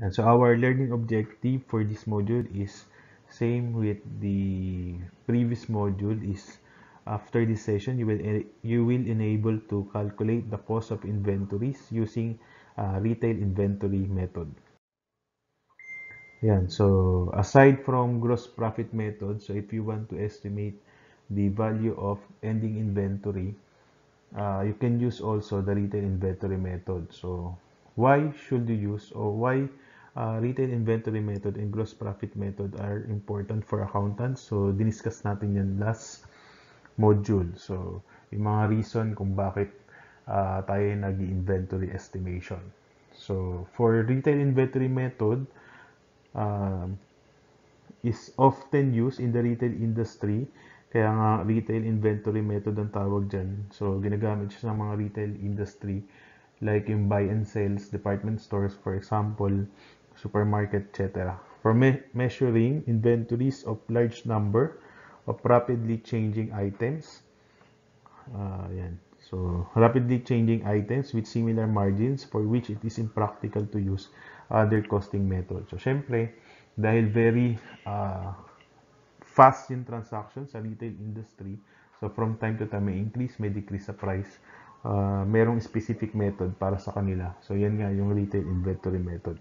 And so our learning objective for this module is same with the previous module is after this session you will you will enable to calculate the cost of inventories using retail inventory method. yeah So, aside from gross profit method, so if you want to estimate the value of ending inventory, uh, you can use also the retail inventory method. So, why should you use or why uh, retail inventory method and gross profit method are important for accountants? So, diniscuss natin yan last module. So, yung mga reason kung bakit uh, tayo nag-inventory estimation. So, for retail inventory method, uh, is often used in the retail industry kaya nga retail inventory method ang tawag dyan. So, ginagamit siya sa mga retail industry like yung buy and sales, department stores, for example, supermarket, etc. For me measuring inventories of large number of rapidly changing items. Uh, yan. So, rapidly changing items with similar margins for which it is impractical to use other costing methods. So, syempre, dahil very uh, fast yung transaction sa retail industry. So, from time to time, may increase, may decrease sa price. Uh, merong specific method para sa kanila. So, yan nga yung retail inventory method.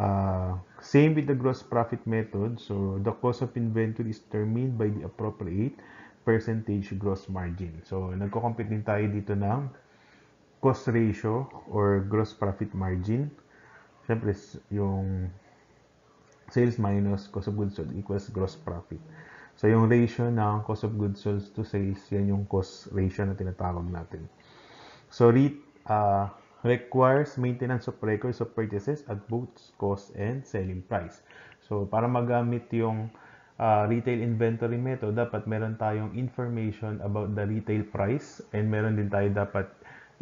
Uh, same with the gross profit method. So, the cost of inventory is determined by the appropriate percentage gross margin. So, nagko-compute din tayo dito ng cost ratio or gross profit margin. Siyempre, yung sales minus cost of goods sold equals gross profit. So, yung ratio ng cost of goods sold to sales, yan yung cost ratio na tinatawag natin. So, REIT uh, requires maintenance of records of purchases at both cost and selling price. So, para magamit yung uh, retail inventory method, dapat meron tayong information about the retail price and meron din tayo dapat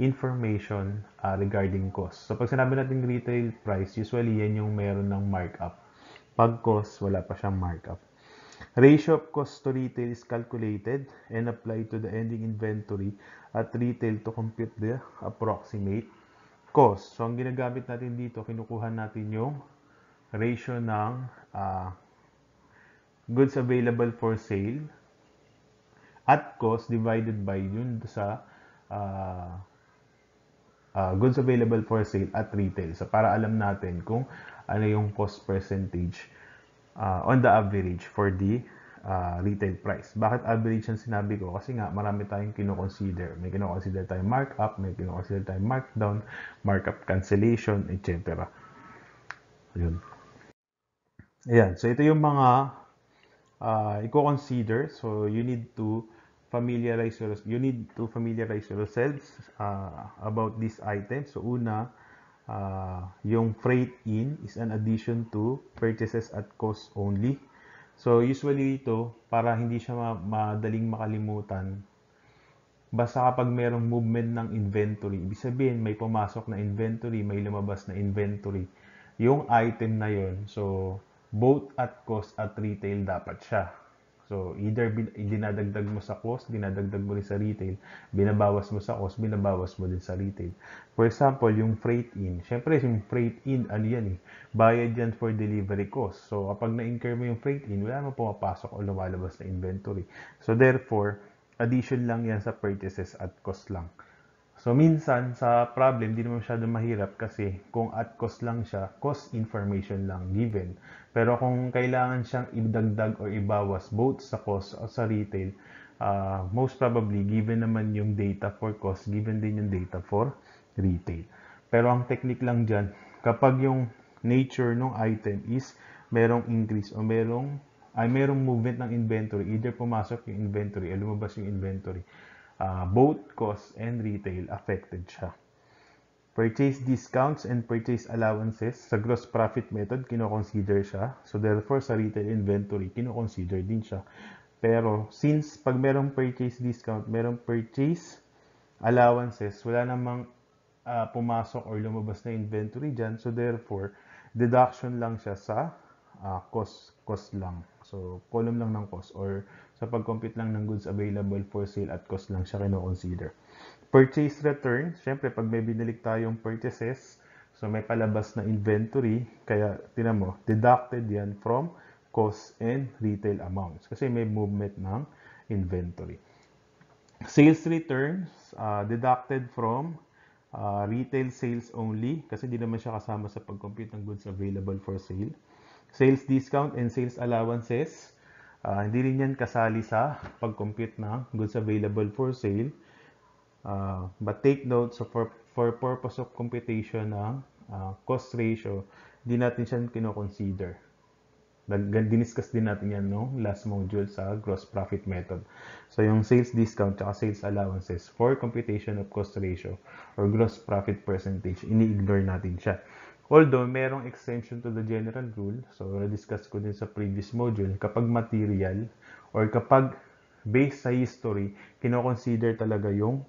information uh, regarding cost. So, pag sinabi natin retail price, usually yan yung meron ng markup. Pag cost, wala pa siyang markup. Ratio of cost to retail is calculated and applied to the ending inventory at retail to compute the approximate cost. So, ang ginagamit natin dito, kinukuha natin yung ratio ng uh, goods available for sale at cost divided by yun sa uh, uh, goods available for sale at retail. So, para alam natin kung ano yung cost percentage uh, on the average for the uh, retail price. Bakit average ang sinabi ko? Kasi nga marami tayong kino-consider. May kino-consider tayong markup, may kino-consider tayong markdown, markup cancellation, etc. Yun. Ayan. So, ito yung mga uh, i-consider. So, you need to familiarize your, you need to familiarize yourselves uh, about these items. So, una, uh, yung freight in is an addition to purchases at cost only. So, usually ito, para hindi siya ma madaling makalimutan, basta kapag merong movement ng inventory, ibig sabihin may pumasok na inventory, may lumabas na inventory, yung item na yon so both at cost at retail dapat siya. So, either dinadagdag mo sa cost, dinadagdag mo rin sa retail, binabawas mo sa cost, binabawas mo din sa retail. For example, yung freight in. Siyempre, yung freight in, ano yan eh, bayad yan for delivery cost. So, kapag na-incur mo yung freight in, wala mo pumapasok o lumalabas na inventory. So, therefore, addition lang yan sa purchases at cost lang. So, minsan, sa problem, di naman masyado mahirap kasi kung at cost lang siya, cost information lang given. Pero kung kailangan siyang idagdag or ibawas both sa cost o sa retail, uh, most probably, given naman yung data for cost, given din yung data for retail. Pero ang technique lang dyan, kapag yung nature ng item is merong increase o merong ay merong movement ng inventory, either pumasok yung inventory o lumabas yung inventory, uh, both cost and retail affected siya. Purchase discounts and purchase allowances sa gross profit method, kino-consider siya. So, therefore, sa retail inventory, kino-consider din siya. Pero, since pag merong purchase discount, merong purchase allowances, wala namang uh, pumasok or lumabas na inventory dyan. So, therefore, deduction lang siya sa uh, cost, cost lang. So, column lang ng cost or sa pag-compute lang ng goods available for sale at cost lang siya kino-consider. Purchase return, syempre pag may binilik tayong purchases, So may palabas na inventory, kaya tinan mo, deducted yan from cost and retail amounts kasi may movement ng inventory. Sales returns uh, deducted from uh, retail sales only kasi hindi naman siya kasama sa pag-compute ng goods available for sale. Sales discount and sales allowances, uh, hindi rin yan kasali sa pag-compute ng goods available for sale. Uh, but take note, so for, for purpose of computation ng uh, cost ratio, hindi natin siya kinoconsider. Diniscuss din natin yan no last module sa gross profit method. So yung sales discount at sales allowances for computation of cost ratio or gross profit percentage, ini-ignore natin siya. Although merong exemption to the general rule, so na-discuss ko din sa previous module, kapag material or kapag based sa history, kino-consider talaga yung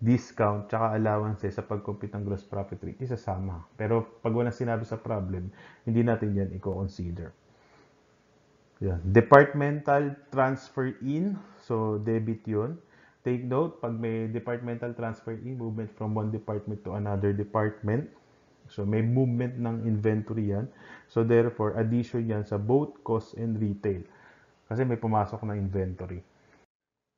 discount tsaka allowances sa pag-compute ng gross profit rate, isasama. Pero pag wala sinabi sa problem, hindi natin yan i-consider. Yan. Departmental transfer in, so debit yun. Take note, pag may departmental transfer in, movement from one department to another department. So may movement ng inventory yan. So therefore, addition yan sa both cost and retail. Kasi may pumasok na inventory.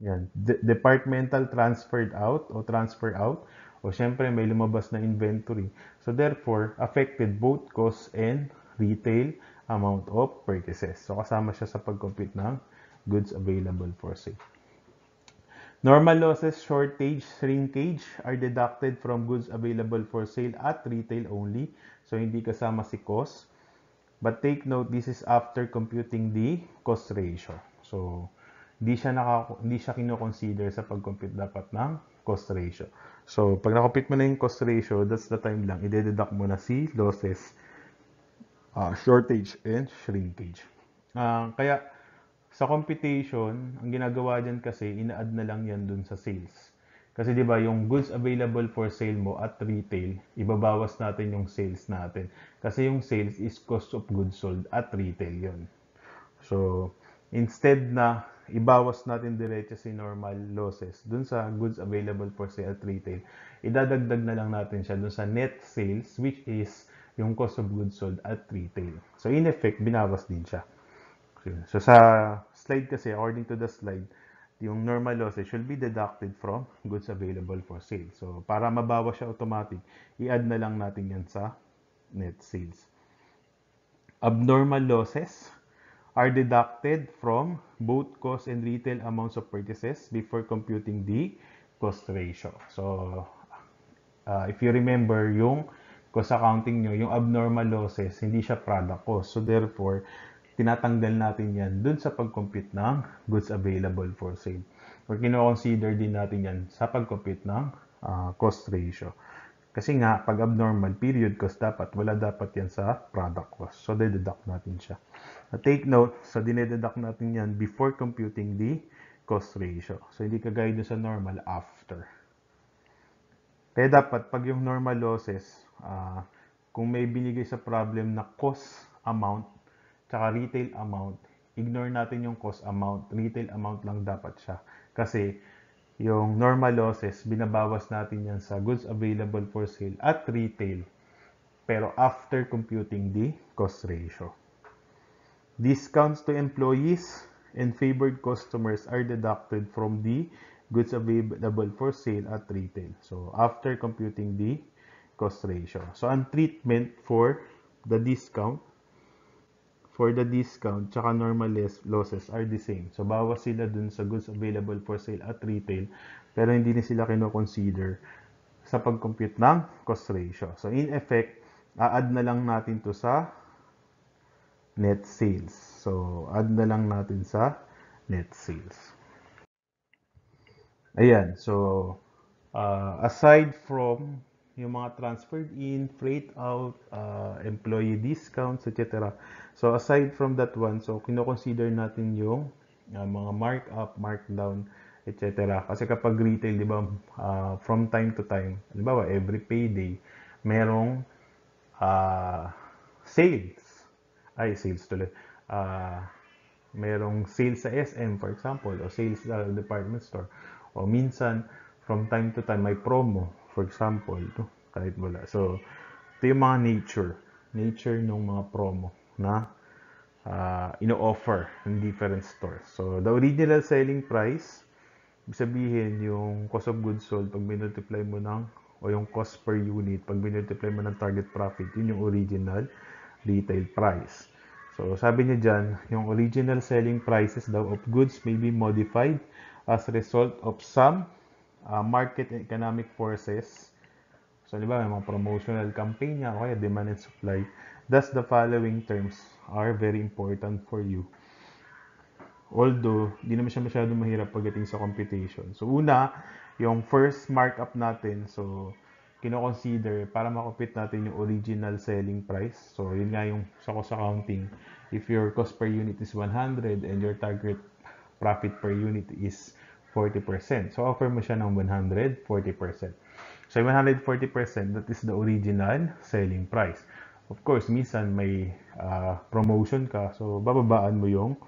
Yan. De departmental transferred out o transfer out. O syempre may lumabas na inventory. So therefore, affected both cost and retail amount of purchases. So kasama siya sa pag-compute ng goods available for sale. Normal losses, shortage, shrinkage are deducted from goods available for sale at retail only. So hindi kasama si cost. But take note, this is after computing the cost ratio. So hindi siya, naka, hindi siya kino-consider sa pag-compute dapat ng cost ratio. So, pag na-compute mo na yung cost ratio, that's the time lang, i-deduct mo na si losses, uh, shortage, and shrinkage. Uh, kaya, sa computation, ang ginagawa dyan kasi, ina-add na lang yan dun sa sales. Kasi 'di ba, yung goods available for sale mo at retail, ibabawas natin yung sales natin. Kasi yung sales is cost of goods sold at retail 'yon. So, instead na ibawas natin diretso si normal losses dun sa goods available for sale at retail, idadagdag na lang natin siya dun sa net sales which is yung cost of goods sold at retail. So in effect, binawas din siya. So sa slide kasi, according to the slide, yung normal losses should be deducted from goods available for sale. So para mabawas siya automatic, i-add na lang natin yan sa net sales. Abnormal losses, are deducted from both cost and retail amounts of purchases before computing the cost ratio. So, uh, if you remember yung cost accounting nyo, yung abnormal losses, hindi siya product cost. So, therefore, tinatanggal natin yan dun sa pag-compute ng goods available for sale. Or kino-consider din natin yan sa pag-compute ng uh, cost ratio. Kasi nga, pag abnormal, period cost dapat, wala dapat yan sa product cost. So, deduct natin siya. Now, take note, so dinededuct natin yan before computing the cost ratio. So, hindi kagaya dun sa normal, after. Kaya dapat, pag yung normal losses, uh, kung may binigay sa problem na cost amount, tsaka retail amount, ignore natin yung cost amount. Retail amount lang dapat siya. Kasi, yung normal losses, binabawas natin yan sa goods available for sale at retail. Pero after computing the cost ratio. Discounts to employees and favored customers are deducted from the goods available for sale at retail. So, after computing the cost ratio. So, ang treatment for the discount for the discount tsaka normal losses are the same. So, bawas sila dun sa goods available for sale at retail pero hindi na sila kino-consider sa pag-compute ng cost ratio. So, in effect, a-add na lang natin to sa net sales. So, add na lang natin sa net sales. Ayan. So, uh, aside from yung mga transferred in, freight out, uh, employee discounts, etc. So, aside from that one, so, kino-consider natin yung uh, mga markup, markdown, etc. Kasi kapag retail, di ba, uh, from time to time, ba, every payday, merong uh, sales. Ay, sales tuloy. Uh, merong sales sa SM, for example, o sales sa department store. O minsan, from time to time, may promo for example, no? kahit wala. So, ito yung mga nature. Nature ng mga promo na uh, ino-offer in different stores. So, the original selling price, ibig sabihin yung cost of goods sold, pag minultiply mo ng, o yung cost per unit, pag minultiply mo ng target profit, yun yung original retail price. So, sabi niya dyan, yung original selling prices daw of goods may be modified as a result of some uh, market economic forces. So, di ba, may mga promotional campaign niya, o kaya demand and supply. Thus, the following terms are very important for you. Although, di naman siya masyadong mahirap pagdating sa computation. So, una, yung first markup natin, so, kino-consider para makupit natin yung original selling price. So, yun nga yung sa cost accounting. If your cost per unit is 100 and your target profit per unit is 40%. So, offer mo siya ng 140%. So, 140%, that is the original selling price. Of course, minsan may uh, promotion ka. So, bababaan mo yung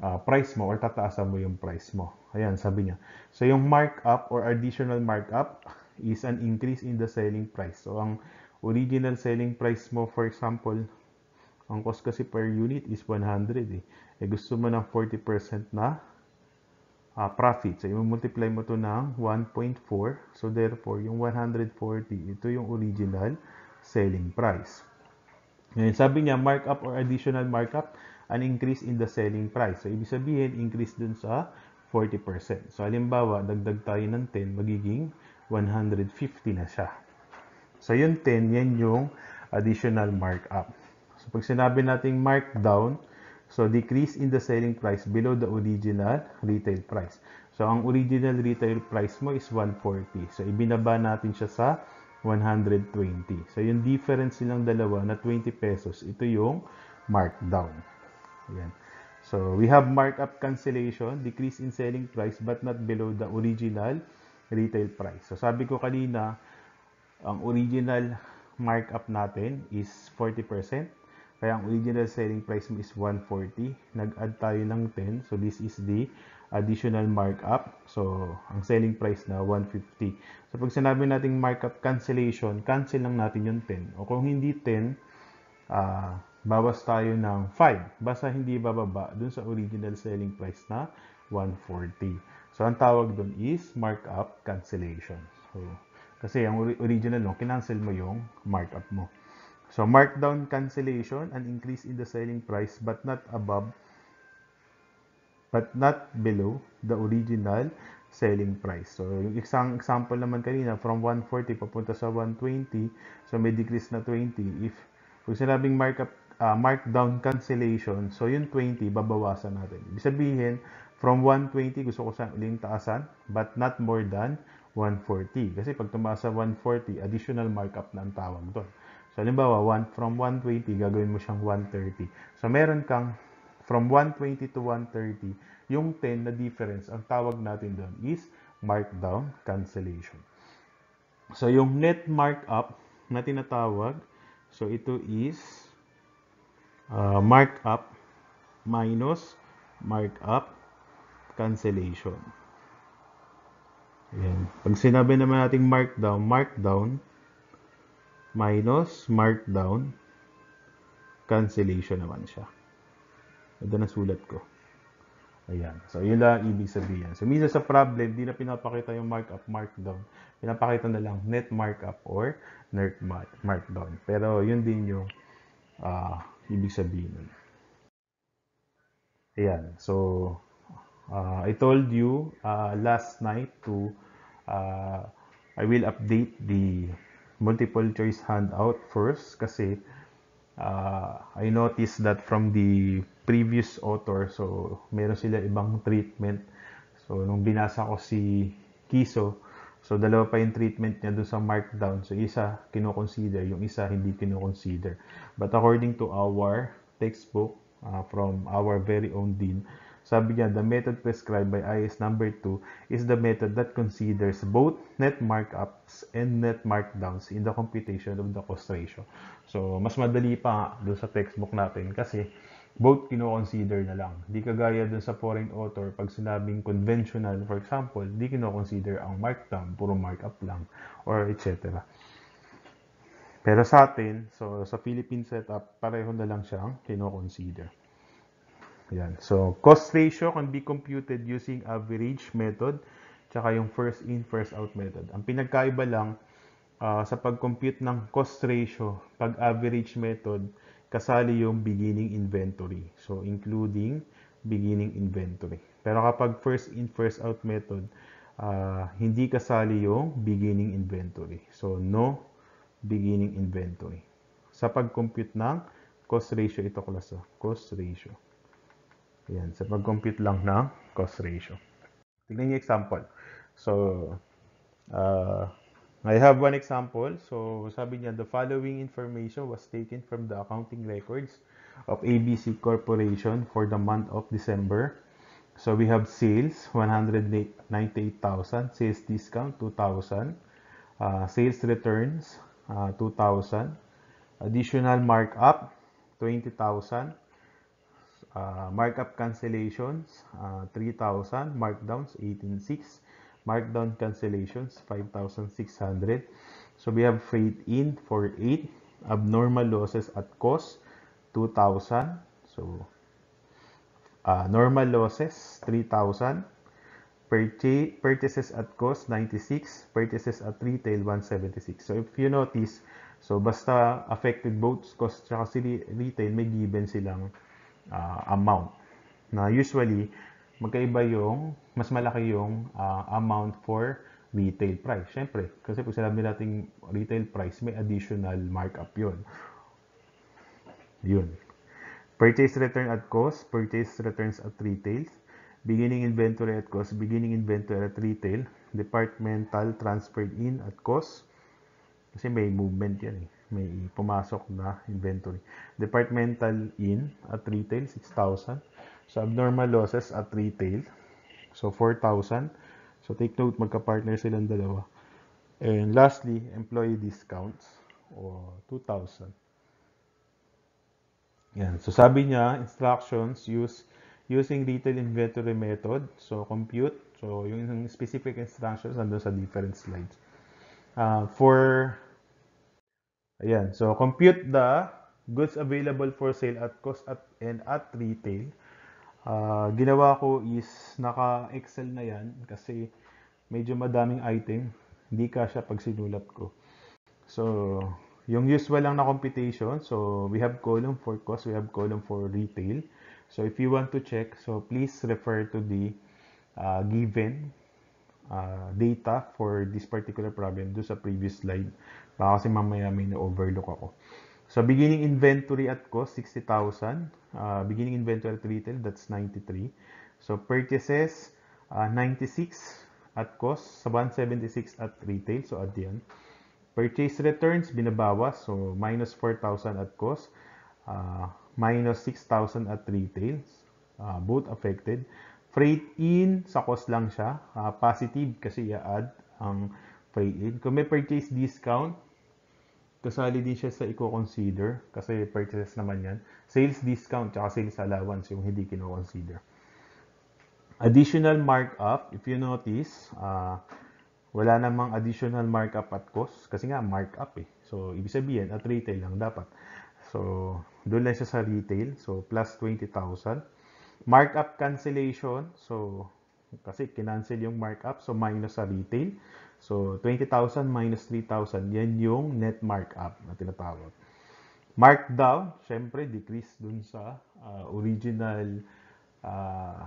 uh, price mo or tataasan mo yung price mo. Ayan, sabi niya. So, yung markup or additional markup is an increase in the selling price. So, ang original selling price mo, for example, ang cost kasi per unit is 100 eh. Eh gusto mo ng 40% na uh, profit. So, i-multiply mo to ng 1.4. So, therefore, yung 140, ito yung original selling price. Ngayon, sabi niya, markup or additional markup, an increase in the selling price. So, ibig sabihin, increase dun sa 40%. So, halimbawa, dagdag tayo ng 10, magiging 150 na siya. So, yung 10, yan yung additional markup. So, pag sinabi nating markdown, so decrease in the selling price below the original retail price. So, ang original retail price mo is 140. So, ibinaba natin siya sa 120. So, yung difference nilang dalawa na 20 pesos, ito yung markdown. Ayan. So, we have markup cancellation, decrease in selling price but not below the original retail price. So, sabi ko kanina, ang original markup natin is 40%. Kaya ang original selling price mo is 140. Nag-add tayo ng 10. So, this is the additional markup. So, ang selling price na 150. So, pag sinabi nating markup cancellation, cancel lang natin yung 10. O kung hindi 10, uh, ah, bawas tayo ng 5. Basta hindi bababa dun sa original selling price na 140. So, ang tawag dun is markup cancellation. So, kasi ang original no, kinancel mo yung markup mo. So, markdown cancellation, an increase in the selling price but not above but not below the original selling price. So, yung isang example naman kanina, from 140 papunta sa 120, so may decrease na 20. If, kung sinabing markup, uh, markdown cancellation, so yung 20, babawasan natin. Ibig sabihin, from 120, gusto ko sa uling taasan, but not more than 140. Kasi pag tumaas sa 140, additional markup na ang tawag doon. So, halimbawa, one, from 120, gagawin mo siyang 130. So, meron kang from 120 to 130, yung 10 na difference, ang tawag natin doon is markdown cancellation. So, yung net markup na tinatawag, so ito is uh, markup minus markup cancellation. Ayan. Pag sinabi naman natin markdown, markdown minus markdown cancellation naman siya. Ito na sulat ko. Ayan. So, yun lang ibig sabihin. So, minsan sa problem, di na pinapakita yung markup, markdown. Pinapakita na lang net markup or net markdown. Pero, yun din yung uh, ibig sabihin. Ayan. So, uh, I told you uh, last night to uh, I will update the multiple choice handout first kasi uh, I noticed that from the previous author, so meron sila ibang treatment. So, nung binasa ko si Kiso, so dalawa pa yung treatment niya dun sa markdown. So, isa kino-consider, yung isa hindi kino-consider. But according to our textbook uh, from our very own dean, sabi niya, the method prescribed by IS number 2 is the method that considers both net markups and net markdowns in the computation of the cost ratio. So, mas madali pa doon sa textbook natin kasi both kino-consider na lang. Di kagaya dun sa foreign author, pag sinabing conventional, for example, di kino-consider ang markdown, puro markup lang, or etc. Pero sa atin, so sa Philippine setup, pareho na lang siyang kino-consider. Yan. So, cost ratio can be computed using average method tsaka yung first in, first out method. Ang pinagkaiba lang uh, sa pag-compute ng cost ratio, pag average method, kasali yung beginning inventory. So, including beginning inventory. Pero kapag first in, first out method, uh, hindi kasali yung beginning inventory. So, no beginning inventory. Sa pag-compute ng cost ratio, ito klasa, cost ratio. Yan, sa pag-compute lang ng cost ratio. Tignan niyo example. So, uh, I have one example. So, sabi niya, the following information was taken from the accounting records of ABC Corporation for the month of December. So, we have sales, 198,000. Sales discount, 2,000. Uh, sales returns, uh, 2,000. Additional markup, 20,000. Uh, markup cancellations, uh, 3,000. Markdowns, 18,600 markdown cancellations 5,600 so we have freight in for 8 abnormal losses at cost 2,000 so uh, normal losses 3,000 purchases at cost 96 purchases at retail 176 so if you notice so basta affected both cost at retail may given silang uh, amount. Na usually magkaiba yung, mas malaki yung uh, amount for retail price. Siyempre, kasi pag sinabi natin retail price, may additional markup yun. Yun. Purchase return at cost, purchase returns at retail, beginning inventory at cost, beginning inventory at retail, departmental transferred in at cost, kasi may movement yan eh. May pumasok na inventory. Departmental in at retail, 6,000. So, abnormal losses at retail. So, 4,000. So, take note, magka-partner silang dalawa. And lastly, employee discounts o 2,000. Yan. So, sabi niya, instructions use using retail inventory method. So, compute. So, yung specific instructions nandun sa different slides. Uh, for, ayan. So, compute the goods available for sale at cost at, and at retail uh, ginawa ko is naka-excel na yan kasi medyo madaming item. Hindi kasya pag sinulat ko. So, yung usual lang na computation. So, we have column for cost. We have column for retail. So, if you want to check, so please refer to the uh, given uh, data for this particular problem do sa previous slide. Baka kasi mamaya may na-overlook ako. So, beginning inventory at cost, 60,000. Uh, beginning inventory at retail, that's 93. So, purchases, uh, 96 at cost, sa 176 at retail. So, add yan. Purchase returns, binabawas. So, minus 4,000 at cost, uh, minus 6,000 at retail. Uh, both affected. Freight in, sa cost lang siya. Uh, positive kasi i-add ang freight in. Kung may purchase discount, kasali din siya sa i-consider kasi purchases naman yan. Sales discount tsaka sales allowance yung hindi kino-consider. Additional markup, if you notice, uh, wala namang additional markup at cost kasi nga markup eh. So, ibig sabihin, at retail lang dapat. So, doon lang siya sa retail. So, plus 20,000. Markup cancellation. So, kasi kinancel yung markup. So, minus sa retail. So, 20,000 minus 3,000, yan yung net markup na tinatawag. Markdown, syempre, decrease dun sa uh, original, uh,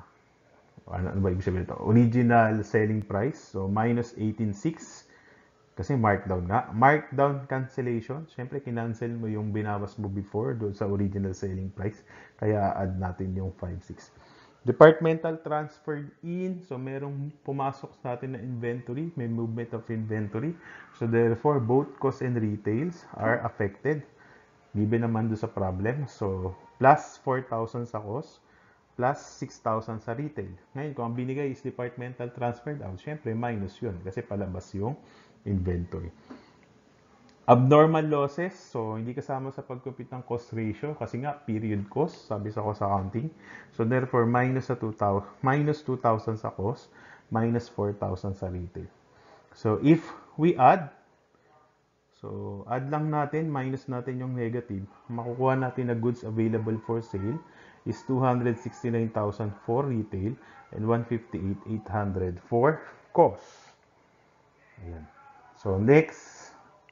ano, ano ba ibig sabihin ito? Original selling price. So, minus 18,600 kasi markdown nga. Markdown cancellation, syempre, kinancel mo yung binawas mo before doon sa original selling price. Kaya add natin yung 5,600. Departmental transferred in. So, merong pumasok sa atin na inventory. May movement of inventory. So, therefore, both cost and retails are affected. Given naman doon sa problem. So, plus 4,000 sa cost. Plus 6,000 sa retail. Ngayon, kung ang binigay is departmental transferred out, syempre, minus yun. Kasi palabas yung inventory. Abnormal losses, so hindi kasama sa pag-compute ng cost ratio kasi nga period cost, sabi sa cost accounting. So therefore, minus, sa 2,000, minus 2,000 sa cost, minus 4,000 sa retail. So if we add, So, add lang natin, minus natin yung negative. Makukuha natin na goods available for sale is 269,000 for retail and 158,800 for cost. Ayan. So, next,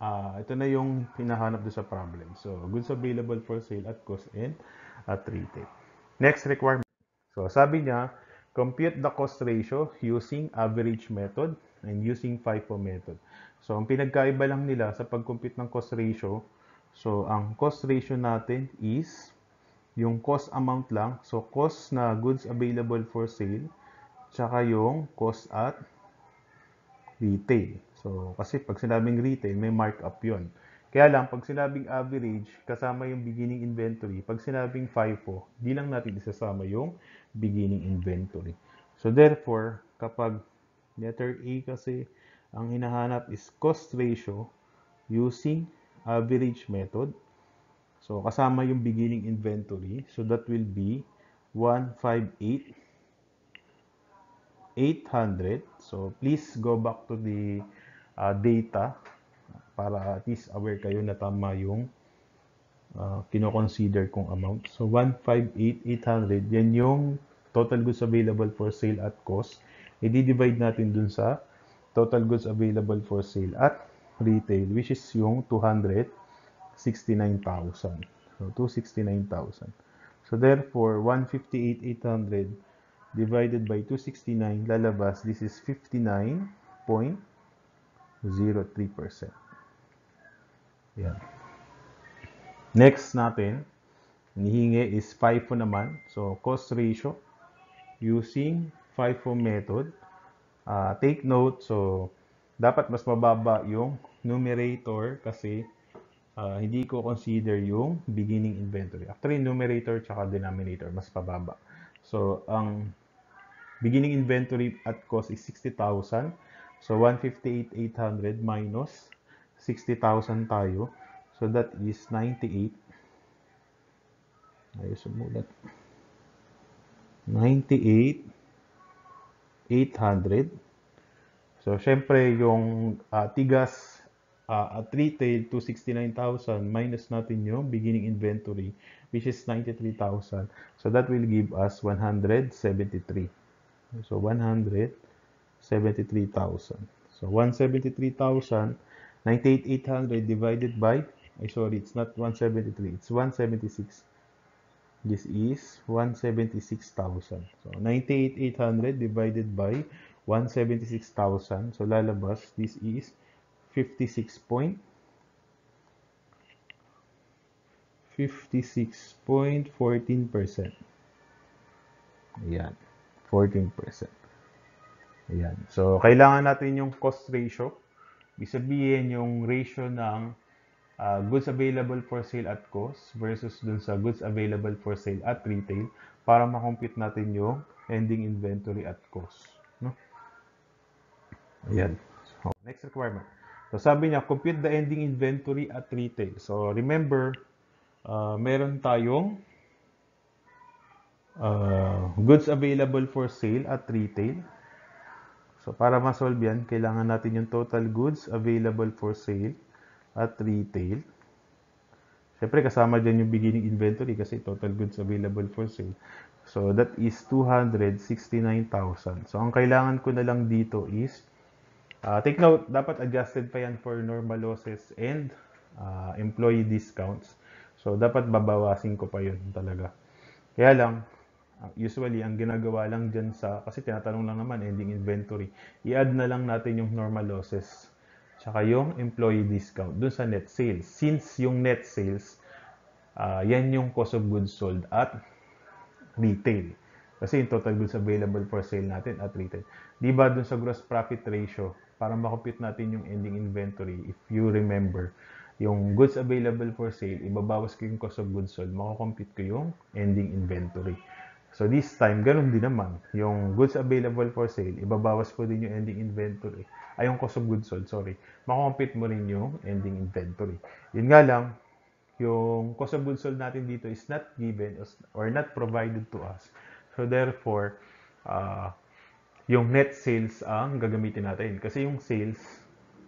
uh, ito na yung hinahanap doon sa problem. So, goods available for sale at cost and at retail. Next requirement. So, sabi niya, compute the cost ratio using average method and using FIFO method. So, ang pinagkaiba lang nila sa pag-compute ng cost ratio, so, ang cost ratio natin is yung cost amount lang. So, cost na goods available for sale, tsaka yung cost at retail. So, kasi pag sinabing retail, may markup yon. Kaya lang, pag sinabing average, kasama yung beginning inventory. Pag sinabing FIFO, di lang natin isasama yung beginning inventory. So, therefore, kapag letter A kasi, ang hinahanap is cost ratio using average method. So, kasama yung beginning inventory. So, that will be 158 800. So, please go back to the uh, data para at least aware kayo na tama yung uh, kino-consider kong amount. So, 158,800, yan yung total goods available for sale at cost. I-divide natin dun sa total goods available for sale at retail, which is yung 269,000. So, 269,000. So, therefore, 158,800 divided by 269, lalabas, this is 59.03%. Yan. Next natin, hinihingi is FIFO naman. So, cost ratio using FIFO method. Uh, take note, so, dapat mas mababa yung numerator kasi uh, hindi ko consider yung beginning inventory. Actually, numerator tsaka denominator, mas pababa. So, ang beginning inventory at cost is 60,000. So, 158,800 minus 60,000 tayo. So, that is 98. Ayos sumulat. 98,800. So, syempre, yung uh, tigas uh, at retail, 269,000 minus natin yung beginning inventory, which is 93,000. So, that will give us 173. So, 173,000. So, 173,000, 98,800 divided by, ay sorry, it's not 173, it's 176. This is 176,000. So, 98,800 divided by 176,000. So, lalabas, this is 56 point 56.14%. Ayan. 14%. Ayan. So, kailangan natin yung cost ratio. Ibig sabihin yung ratio ng uh, goods available for sale at cost versus dun sa goods available for sale at retail para makompute natin yung ending inventory at cost. No? Ayan. So, next requirement. So, sabi niya, compute the ending inventory at retail. So, remember, uh, meron tayong uh, goods available for sale at retail. So, para ma-solve yan, kailangan natin yung total goods available for sale at retail. Siyempre, kasama dyan yung beginning inventory kasi total goods available for sale. So, that is 269,000. So, ang kailangan ko na lang dito is, uh, take note, dapat adjusted pa yan for normal losses and uh, employee discounts. So, dapat babawasin ko pa yun talaga. Kaya lang, usually, ang ginagawa lang dyan sa, kasi tinatanong lang naman, ending inventory, i-add na lang natin yung normal losses, tsaka yung employee discount dun sa net sales. Since yung net sales, uh, yan yung cost of goods sold at retail. Kasi yung total goods available for sale natin at retail. Di ba dun sa gross profit ratio, para makompute natin yung ending inventory, if you remember, yung goods available for sale, ibabawas ko yung cost of goods sold, makakompute ko yung ending inventory. So this time, ganun din naman. Yung goods available for sale, ibabawas ko din yung ending inventory. Ay, yung cost of goods sold, sorry. Makakompute mo rin yung ending inventory. Yun nga lang, yung cost of goods sold natin dito is not given or not provided to us. So therefore, uh, yung net sales ang gagamitin natin. Kasi yung sales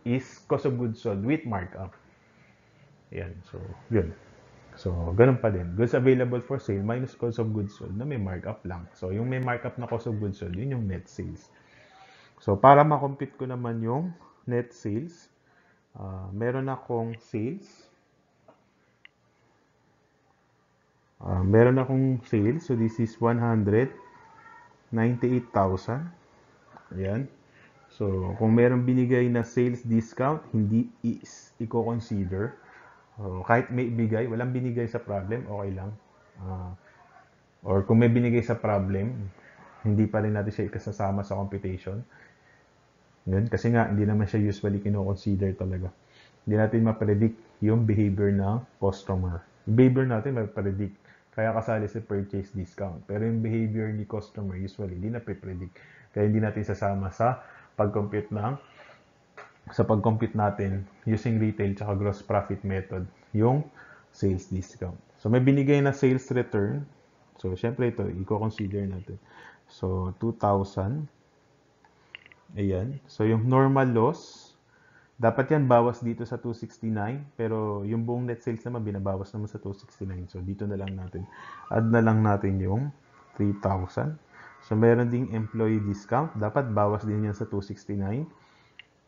is cost of goods sold with markup. Ayan. So, yun. So, ganun pa din. Goods available for sale minus cost of goods sold na may markup lang. So, yung may markup na cost of goods sold, yun yung net sales. So, para makompute ko naman yung net sales, uh, meron akong sales. Uh, meron akong sales. So, this is 198,000. Ayan. So, kung meron binigay na sales discount, hindi is i-consider. Uh, kahit may bigay, walang binigay sa problem, okay lang. Uh, or kung may binigay sa problem, hindi pa rin natin siya ikasasama sa computation. Yun, kasi nga, hindi naman siya usually kino-consider talaga. Hindi natin ma-predict yung behavior ng customer. Behavior natin ma-predict. Kaya kasali sa purchase discount. Pero yung behavior ni customer, usually, hindi na pre-predict. Kaya hindi natin sasama sa pag-compute ng sa pag-compute natin using retail tsaka gross profit method yung sales discount. So, may binigay na sales return. So, syempre ito, i-consider natin. So, 2,000. Ayan. So, yung normal loss, dapat yan bawas dito sa 269. Pero, yung buong net sales naman, binabawas naman sa 269. So, dito na lang natin. Add na lang natin yung 3,000. So, meron ding employee discount. Dapat bawas din yan sa 269.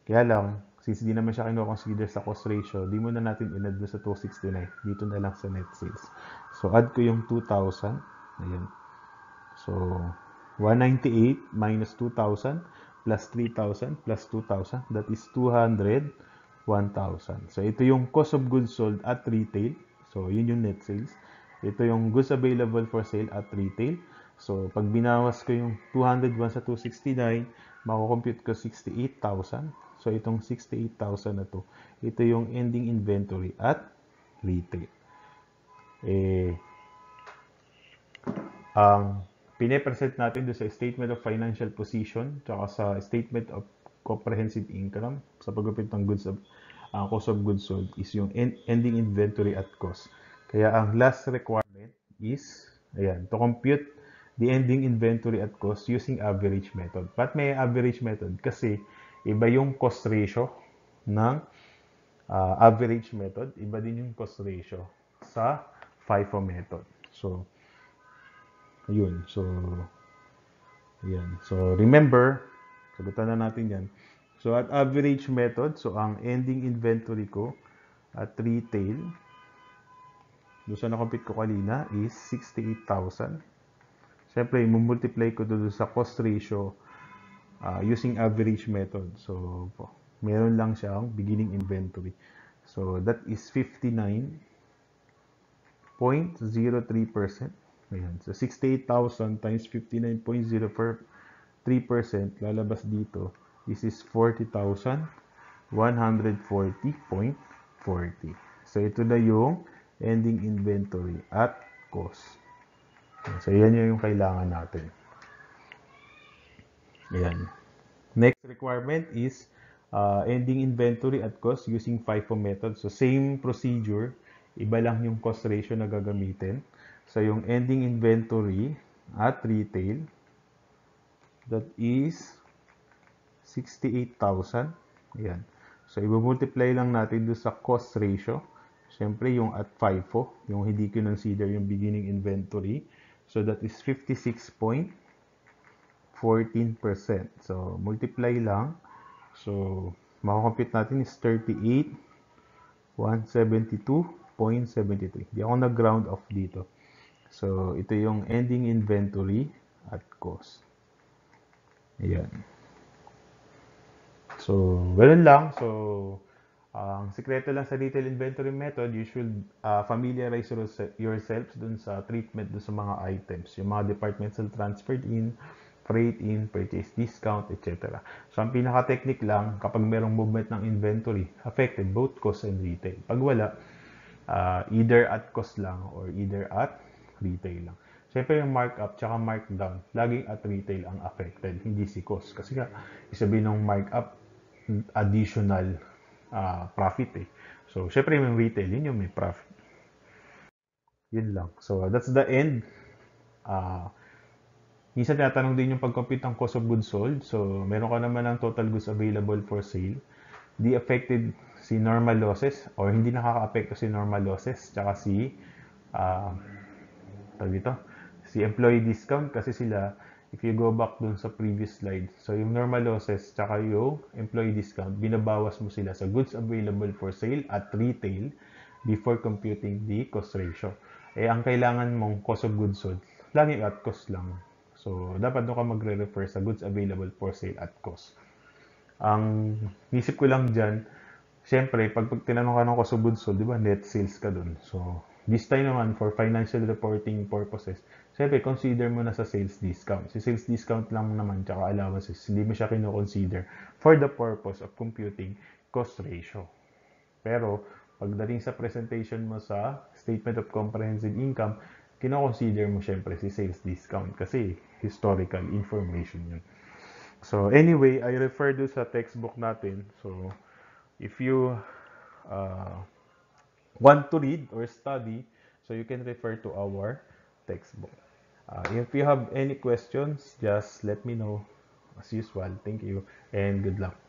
Kaya lang, since di naman siya kino-consider sa cost ratio, di mo na natin in-add sa 269. Dito na lang sa net sales. So, add ko yung 2,000. Ayan. So, 198 minus 2,000 plus 3,000 plus 2,000. That is 200, 1,000. So, ito yung cost of goods sold at retail. So, yun yung net sales. Ito yung goods available for sale at retail. So, pag binawas ko yung 201 sa 269, mako-compute ko 68,000. So, itong 68,000 na to, ito yung ending inventory at retail. Eh, ang pine-present natin doon sa Statement of Financial Position tsaka sa Statement of Comprehensive Income sa paggupit ng goods of uh, cost of goods sold is yung ending inventory at cost. Kaya ang last requirement is, ayan, to compute the ending inventory at cost using average method. But may average method? Kasi Iba yung cost ratio ng uh, average method. Iba din yung cost ratio sa FIFO method. So, yun. So, yan. So, remember, sagutan na natin yan. So, at average method, so ang ending inventory ko at retail, doon sa na-compute ko kanina is 68,000. Siyempre, multiply ko doon sa cost ratio uh, using average method. So, meron lang siyang beginning inventory. So, that is 59.03%. Ayan. So, 68,000 times 59.03% lalabas dito. This is 40,140.40. So, ito na yung ending inventory at cost. So, yan yung kailangan natin. Ayan. Next requirement is uh, ending inventory at cost using FIFO method. So, same procedure. Iba lang yung cost ratio na gagamitin. So, yung ending inventory at retail, that is 68,000. Ayan. So, i-multiply lang natin doon sa cost ratio. Siyempre, yung at FIFO, yung hindi consider yung beginning inventory. So, that is 56. 14%. So, multiply lang. So, makakompute natin is 38, 172.73. Di ako nag-ground off dito. So, ito yung ending inventory at cost. Ayan. So, ganun lang. So, ang uh, sikreto lang sa retail inventory method, you should uh, familiarize yourselves dun sa treatment dun sa mga items. Yung mga departmental transferred in, freight in, purchase discount, etc. So, ang pinaka-technique lang, kapag merong movement ng inventory, affected both cost and retail. Pag wala, uh, either at cost lang or either at retail lang. Siyempre yung markup tsaka markdown, laging at retail ang affected, hindi si cost. Kasi nga, isabihin ng markup, additional uh, profit eh. So, syempre yung retail, yun yung may profit. Yun lang. So, that's the end. Uh, Minsan tinatanong din yung pag-compute ng cost of goods sold. So, meron ka naman ng total goods available for sale. The affected si normal losses or hindi nakaka-apekto si normal losses tsaka si uh, dito, si employee discount kasi sila if you go back dun sa previous slide so yung normal losses tsaka yung employee discount binabawas mo sila sa goods available for sale at retail before computing the cost ratio eh ang kailangan mong cost of goods sold lagi at cost lang so dapat doon ka magre-refer sa goods available for sale at cost ang nisip ko lang dyan, syempre, pag, pag tinanong ka ng cost of di ba, net sales ka dun. So, this time naman, for financial reporting purposes, syempre, consider mo na sa sales discount. Si sales discount lang naman, tsaka allowances, hindi mo siya kino-consider for the purpose of computing cost ratio. Pero, pagdating sa presentation mo sa Statement of Comprehensive Income, kino-consider mo syempre si sales discount kasi historical information yun. So anyway, I refer do sa textbook natin. So if you uh, want to read or study, so you can refer to our textbook. Uh, if you have any questions, just let me know as usual. Thank you and good luck.